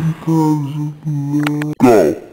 because of me. Go.